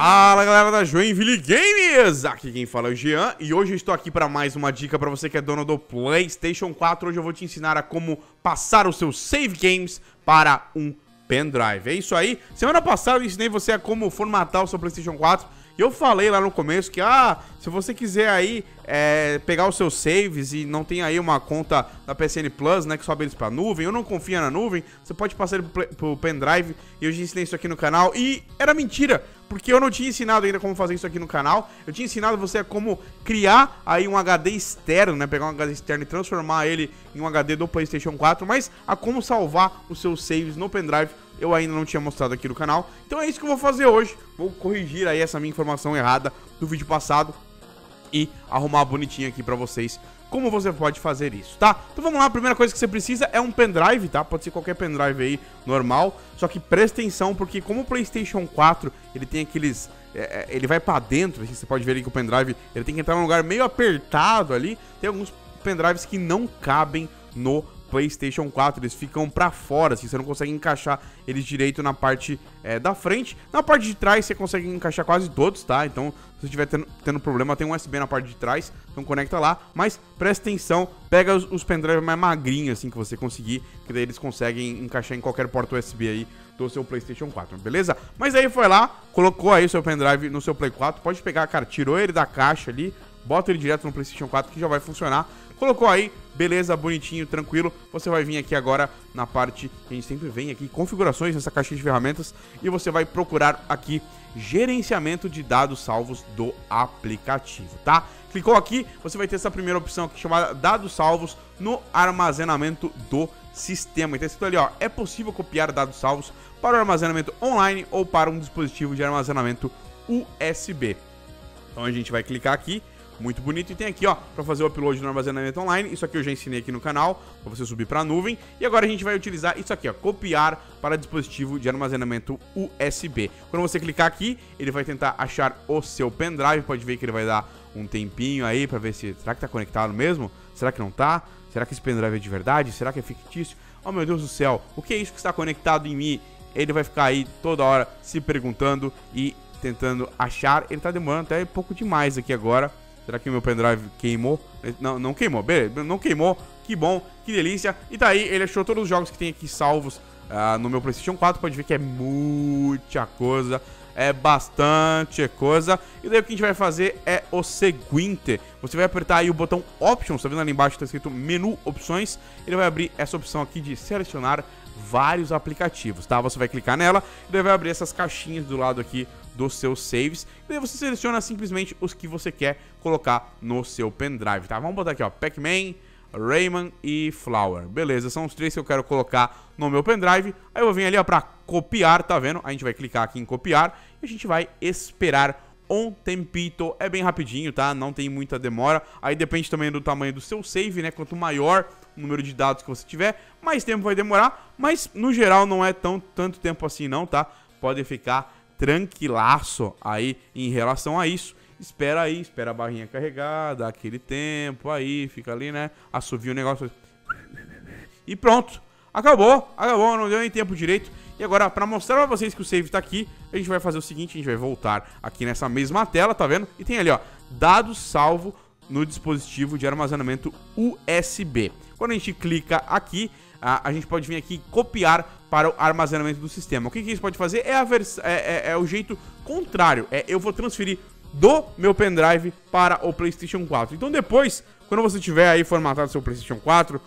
Fala galera da Joinville Games, aqui quem fala é o Jean e hoje eu estou aqui para mais uma dica para você que é dono do Playstation 4 Hoje eu vou te ensinar a como passar os seus save games para um pendrive É isso aí, semana passada eu ensinei você a como formatar o seu Playstation 4 eu falei lá no começo que, ah, se você quiser aí é, pegar os seus saves e não tem aí uma conta da PSN Plus, né, que sobe eles pra nuvem, ou não confia na nuvem, você pode passar ele pro, pro pendrive. E eu já ensinei isso aqui no canal. E era mentira, porque eu não tinha ensinado ainda como fazer isso aqui no canal. Eu tinha ensinado você como criar aí um HD externo, né, pegar um HD externo e transformar ele em um HD do PlayStation 4, mas a como salvar os seus saves no pendrive eu ainda não tinha mostrado aqui no canal. Então é isso que eu vou fazer hoje. Vou corrigir aí essa minha informação errada do vídeo passado e arrumar bonitinho aqui pra vocês como você pode fazer isso, tá? Então vamos lá, a primeira coisa que você precisa é um pendrive, tá? Pode ser qualquer pendrive aí, normal, só que presta atenção, porque como o Playstation 4, ele tem aqueles... É, é, ele vai pra dentro, assim, você pode ver ali que o pendrive, ele tem que entrar num lugar meio apertado ali, tem alguns pendrives que não cabem no PlayStation 4, eles ficam para fora, assim, você não consegue encaixar eles direito na parte é, da frente. Na parte de trás você consegue encaixar quase todos, tá? Então, se você estiver tendo, tendo, problema, tem um USB na parte de trás, então conecta lá. Mas presta atenção, pega os, os mais magrinhos, assim, que você conseguir, que daí eles conseguem encaixar em qualquer porta USB aí do seu PlayStation 4, beleza? Mas aí foi lá, colocou aí o seu pendrive no seu Play 4, pode pegar, cara, tirou ele da caixa ali, bota ele direto no PlayStation 4 que já vai funcionar. Colocou aí, beleza, bonitinho, tranquilo. Você vai vir aqui agora na parte que a gente sempre vem aqui, configurações nessa caixinha de ferramentas e você vai procurar aqui gerenciamento de dados salvos do aplicativo, tá? Clicou aqui, você vai ter essa primeira opção aqui chamada dados salvos no armazenamento do sistema. Então, escrito ali, ó, é possível copiar dados salvos para o armazenamento online ou para um dispositivo de armazenamento USB. Então a gente vai clicar aqui muito bonito. E tem aqui, ó, para fazer o upload no armazenamento online. Isso aqui eu já ensinei aqui no canal, para você subir para a nuvem. E agora a gente vai utilizar isso aqui, ó, copiar para dispositivo de armazenamento USB. Quando você clicar aqui, ele vai tentar achar o seu pendrive. Pode ver que ele vai dar um tempinho aí para ver se será que tá conectado mesmo? Será que não tá? Será que esse pendrive é de verdade? Será que é fictício? Oh meu Deus do céu, o que é isso que está conectado em mim? Ele vai ficar aí toda hora se perguntando e tentando achar. Ele tá demorando até pouco demais aqui agora. Será que meu pendrive queimou? Não, não queimou, beleza, não queimou. Que bom, que delícia. E daí ele achou todos os jogos que tem aqui salvos uh, no meu PlayStation 4. Pode ver que é muita coisa. É bastante coisa. E daí o que a gente vai fazer é o seguinte: você vai apertar aí o botão Options, tá vendo ali embaixo? Tá escrito Menu Opções. Ele vai abrir essa opção aqui de selecionar vários aplicativos, tá? Você vai clicar nela e daí vai abrir essas caixinhas do lado aqui dos seus saves. E você seleciona simplesmente os que você quer colocar no seu pendrive, tá? Vamos botar aqui, ó, Pac-Man, Rayman e Flower. Beleza, são os três que eu quero colocar no meu pendrive. Aí eu vou vir ali, ó, pra copiar, tá vendo? A gente vai clicar aqui em copiar e a gente vai esperar um tempito. É bem rapidinho, tá? Não tem muita demora. Aí depende também do tamanho do seu save, né? Quanto maior o número de dados que você tiver, mais tempo vai demorar. Mas, no geral, não é tão, tanto tempo assim não, tá? Pode ficar tranquilaço aí em relação a isso. Espera aí, espera a barrinha carregar, dá aquele tempo aí, fica ali, né? Assovia o negócio. E pronto. Acabou, acabou, não deu nem tempo direito. E agora, para mostrar pra vocês que o save tá aqui, a gente vai fazer o seguinte, a gente vai voltar aqui nessa mesma tela, tá vendo? E tem ali, ó, dados salvo no dispositivo de armazenamento USB. Quando a gente clica aqui, a, a gente pode vir aqui copiar para o armazenamento do sistema. O que, que isso pode fazer é, é, é, é o jeito contrário. É eu vou transferir do meu pendrive para o PlayStation 4. Então depois, quando você tiver aí formatado seu PlayStation 4,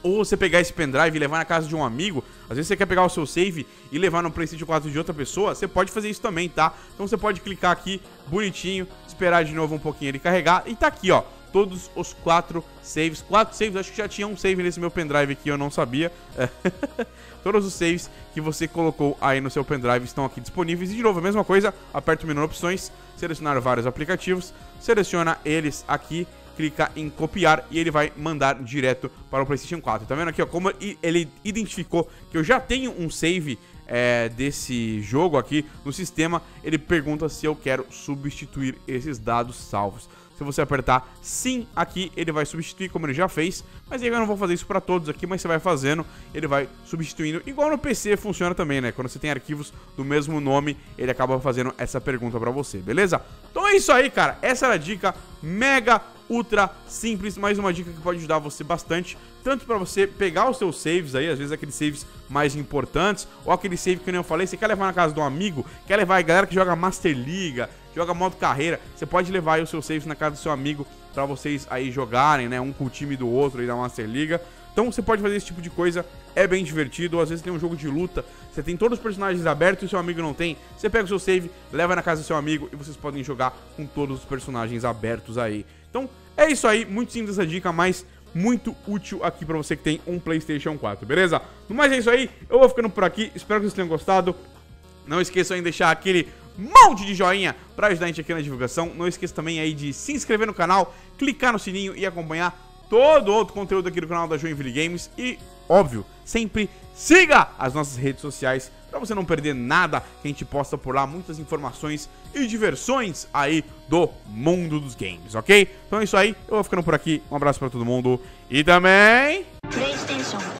ou você pegar esse pendrive e levar na casa de um amigo, às vezes você quer pegar o seu save e levar no PlayStation 4 de outra pessoa, você pode fazer isso também, tá? Então você pode clicar aqui, bonitinho, esperar de novo um pouquinho ele carregar e tá aqui, ó todos os quatro saves. Quatro saves, acho que já tinha um save nesse meu pendrive aqui, eu não sabia. todos os saves que você colocou aí no seu pendrive estão aqui disponíveis. E de novo, a mesma coisa, aperta o menu opções, selecionar vários aplicativos, seleciona eles aqui, clica em copiar e ele vai mandar direto para o PlayStation 4. Tá vendo aqui, ó, como ele identificou que eu já tenho um save é, desse jogo aqui no sistema, ele pergunta se eu quero substituir esses dados salvos. Se você apertar sim aqui, ele vai substituir como ele já fez. Mas eu não vou fazer isso para todos aqui, mas você vai fazendo, ele vai substituindo. Igual no PC funciona também, né? Quando você tem arquivos do mesmo nome, ele acaba fazendo essa pergunta para você, beleza? Então é isso aí, cara. Essa era a dica mega ultra simples, mais uma dica que pode ajudar você bastante, tanto para você pegar os seus saves aí, às vezes aqueles saves mais importantes, ou aquele save que eu falei, você quer levar na casa de um amigo, quer levar a galera que joga Master Liga, joga modo carreira, você pode levar aí os seus saves na casa do seu amigo para vocês aí jogarem, né, um com o time do outro aí da Master Liga. Então você pode fazer esse tipo de coisa, é bem divertido. Ou às vezes tem um jogo de luta, você tem todos os personagens abertos e o seu amigo não tem. Você pega o seu save, leva na casa do seu amigo e vocês podem jogar com todos os personagens abertos aí. Então é isso aí, muito simples essa dica, mas muito útil aqui pra você que tem um Playstation 4, beleza? No mais é isso aí, eu vou ficando por aqui, espero que vocês tenham gostado. Não esqueçam em deixar aquele monte de joinha pra ajudar a gente aqui na divulgação. Não esqueça também aí de se inscrever no canal, clicar no sininho e acompanhar todo outro conteúdo aqui do canal da Joinville Games. E, óbvio, sempre siga as nossas redes sociais para você não perder nada que a gente posta por lá, muitas informações e diversões aí do mundo dos games, ok? Então é isso aí, eu vou ficando por aqui, um abraço para todo mundo. E também...